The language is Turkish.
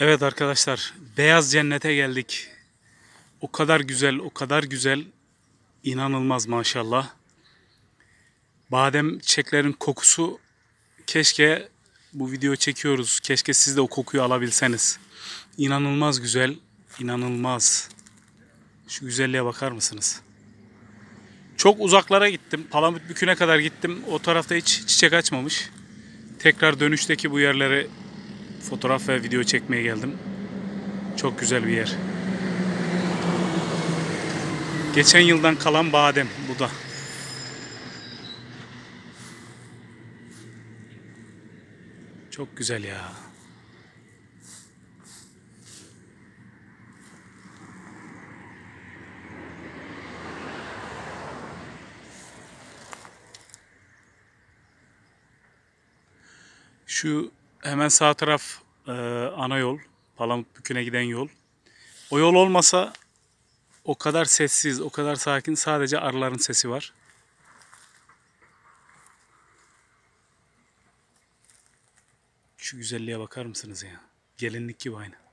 Evet arkadaşlar, Beyaz Cennet'e geldik. O kadar güzel, o kadar güzel. İnanılmaz maşallah. Badem çiçeklerin kokusu keşke bu video çekiyoruz. Keşke siz de o kokuyu alabilseniz. İnanılmaz güzel, inanılmaz. Şu güzelliğe bakar mısınız? Çok uzaklara gittim. Palamut Bükü'ne kadar gittim. O tarafta hiç çiçek açmamış. Tekrar dönüşteki bu yerleri fotoğraf ve video çekmeye geldim. Çok güzel bir yer. Geçen yıldan kalan badem bu da. Çok güzel ya. Şu hemen sağ taraf e, ana yol. Palamut Bükü'ne giden yol. O yol olmasa o kadar sessiz, o kadar sakin sadece arıların sesi var. Şu güzelliğe bakar mısınız ya? Gelinlik gibi aynı.